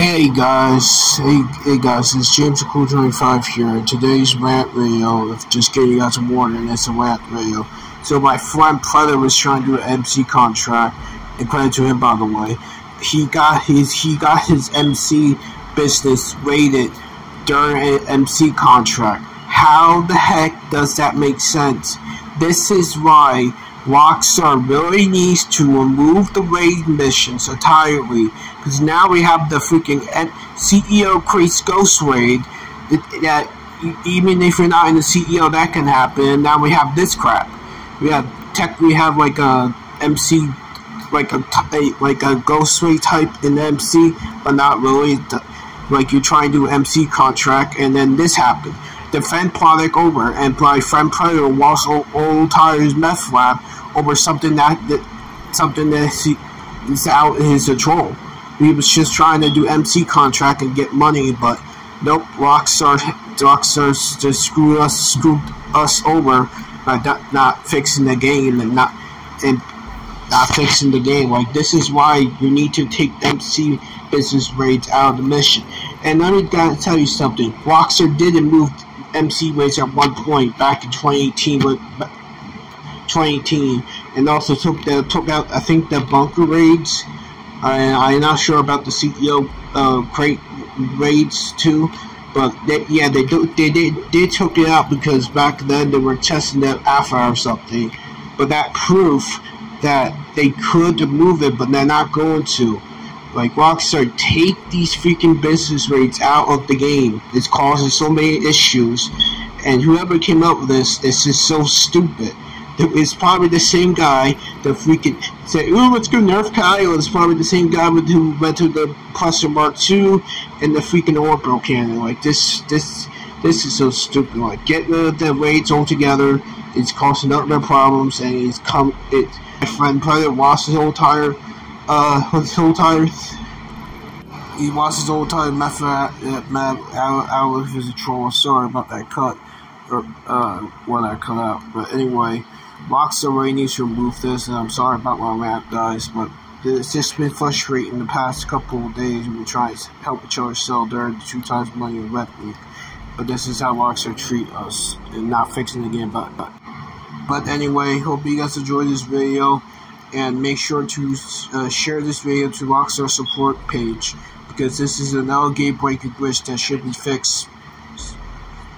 Hey guys, hey, hey guys, it's James Cool 25 here. Today's rant video, just getting you guys a warning, it's a rant video. So my friend Predator was trying to do an MC contract, and credit to him by the way. He got his he got his MC business rated during an MC contract. How the heck does that make sense? This is why Rockstar really needs to remove the raid missions entirely because now we have the freaking CEO creates ghost raid that even if you're not in the CEO that can happen. Now we have this crap. We have tech. We have like a MC, like a, like a ghost raid type in the MC, but not really. Like you try and do MC contract, and then this happened. Defend product over, and friend Predator lost old, old tires meth lab over something that, that something that he, is out of his control. He was just trying to do MC contract and get money, but nope, Rockstar Rockstar just screwed us screwed us over by not, not fixing the game and not and not fixing the game. Like this is why you need to take MC business raids out of the mission. And let me tell you something. Rockstar didn't move MC raids at one point back in 2018 with 2018, and also took the took out I think the bunker raids. I, I'm not sure about the CEO uh, crate raids too, but they, yeah, they do they did they, they took it out because back then they were testing that alpha or something. But that proof that they could move it, but they're not going to. Like Rockstar, take these freaking business rates out of the game. It's causing so many issues, and whoever came up with this, this is so stupid it's probably the same guy that freaking said, "Ooh, let's go nerf Kyle." It's probably the same guy who went to the Cluster Mark II and the freaking Orbital Cannon. Like this, this, this is so stupid. Like get the raids altogether. It's causing other problems, and it's come. It my friend Predator lost his whole tire. Uh, his whole tire. He lost his whole time method uh, out, out of his control. Sorry about that cut or uh, what I cut out. But anyway. Rockstar really needs to remove this, and I'm sorry about my rant, guys, but it's just been frustrating the past couple of days. We've been trying to help each other sell their two times money Red Week. But this is how Rockstar treat us, and not fixing the game. But, but, but anyway, hope you guys enjoyed this video, and make sure to uh, share this video to Rockstar support page, because this is another game breaking glitch that should be fixed,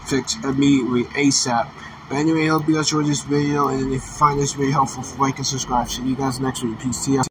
fixed immediately, ASAP. But anyway, I hope you guys enjoyed this video, and if you find this video helpful, like and subscribe. See you guys next week. Peace.